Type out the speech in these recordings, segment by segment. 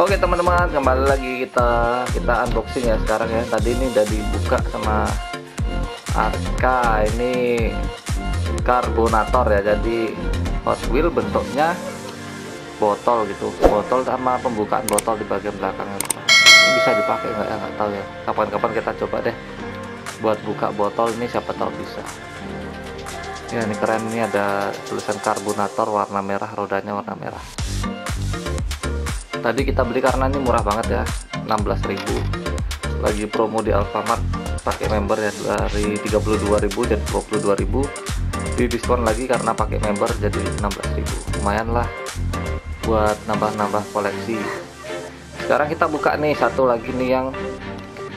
Oke teman-teman kembali lagi kita kita unboxing ya sekarang ya. Tadi ini udah dibuka sama Arka ini karbonator ya jadi Hot Wheel bentuknya botol gitu. Botol sama pembukaan botol di bagian belakang ini bisa dipakai nggak ya? Nggak tahu ya. Kapan-kapan kita coba deh buat buka botol. Ini siapa tahu bisa. Ya ini keren. Ini ada tulisan karbonator warna merah rodanya warna merah tadi kita beli karena ini murah banget ya 16.000 lagi promo di Alfamart pakai member ya dari 32.000 jadi 22.000 di diskon lagi karena pakai member jadi 16.000 lumayan lah buat nambah-nambah koleksi. Sekarang kita buka nih satu lagi nih yang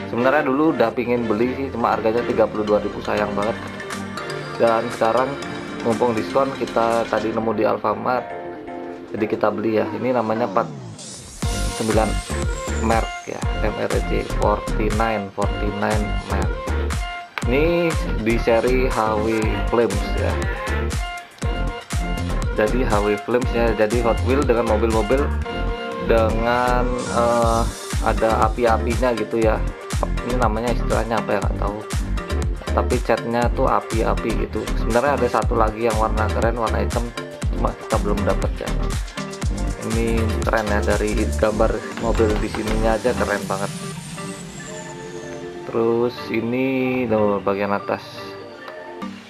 sebenarnya dulu udah pingin beli sih cuma harganya 32.000 sayang banget. Dan sekarang mumpung diskon kita tadi nemu di Alfamart jadi kita beli ya. Ini namanya 49 merk ya MRC 49 49 merk. Ini di seri HW Flames ya. Jadi HW Flames ya jadi Hot Wheel dengan mobil-mobil dengan uh, ada api-apinya gitu ya. Ini namanya istilahnya apa ya nggak tahu. Tapi catnya tuh api-api gitu. Sebenarnya ada satu lagi yang warna keren warna hitam cuma kita belum dapat ya ini keren ya dari gambar mobil di sininya aja keren banget. Terus ini loh bagian atas.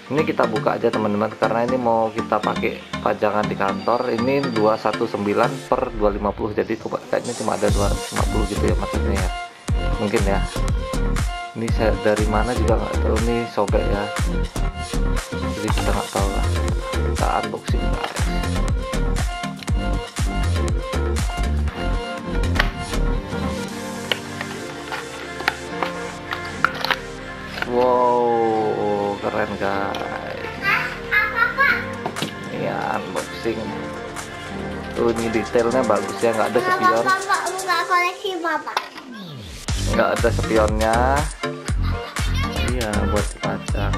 Ini kita buka aja teman-teman karena ini mau kita pakai pajangan di kantor. Ini 219 per 250 jadi kayaknya cuma ada 250 gitu ya maksudnya ya. Mungkin ya. Ini saya dari mana juga nggak tahu nih sobek ya. Jadi kita nggak tahu lah. Kita unboxing keren guys. Ini unboxing. Tuh ini detailnya bagus ya. Nggak ada spion nggak ada spionnya iya buat dipajang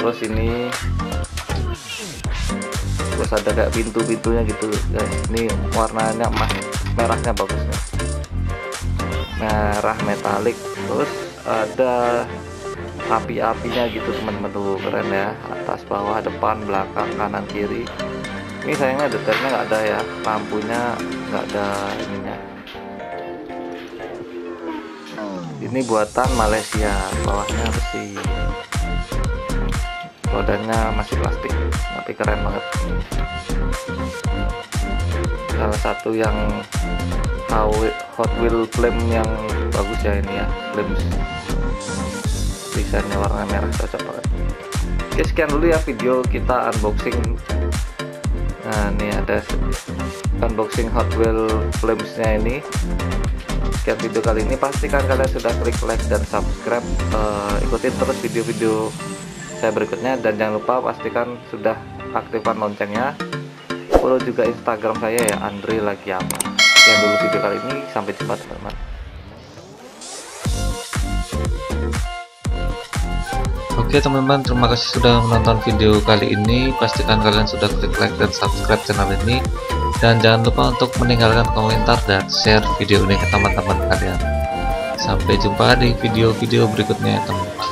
terus ini. Terus ada kayak pintu-pintunya gitu guys. Ini warnanya emas. Merahnya bagus nih merah metalik. Terus ada api-apinya gitu teman-teman. Tuh keren ya. Atas bawah depan belakang kanan kiri. Ini sayangnya detailnya nggak ada ya. Lampunya nggak ada ininya. Ini buatan Malaysia. Bawahnya besi. Rodanya masih plastik tapi keren banget. Salah satu yang Hot Wheel flame yang bagus ya ini ya flames desainnya warna merah cocok banget. Oke sekian dulu ya video kita unboxing. Nah ini ada unboxing Hot Wheel flames nya ini. Sekian video kali ini. Pastikan kalian sudah klik like dan subscribe. Uh, ikutin terus video-video saya berikutnya. Dan jangan lupa pastikan sudah aktifkan loncengnya. Follow juga instagram saya ya Andri lagi apa sekian dulu video kali ini. Sampai jumpa teman-teman Oke teman-teman, terima kasih sudah menonton video kali ini. Pastikan kalian sudah klik like dan subscribe channel ini. Dan jangan lupa untuk meninggalkan komentar dan share video ini ke teman-teman kalian. Sampai jumpa di video-video berikutnya ya teman-teman.